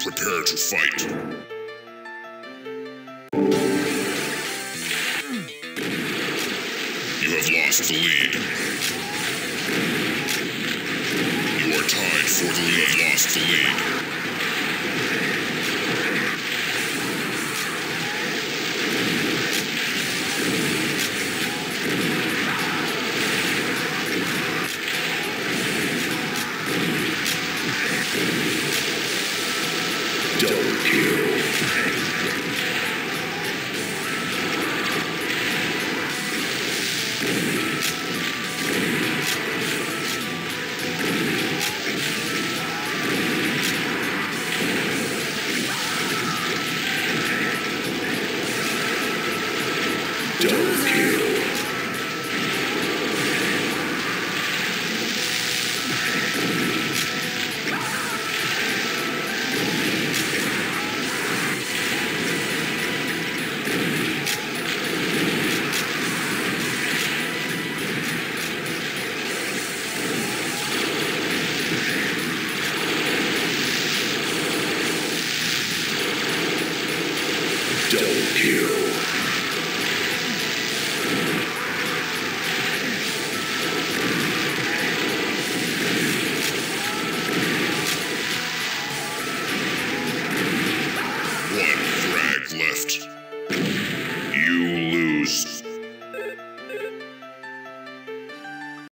Prepare to fight. You have lost the lead. You are tied for the lead. You have lost the lead. Kill. Double Double kill.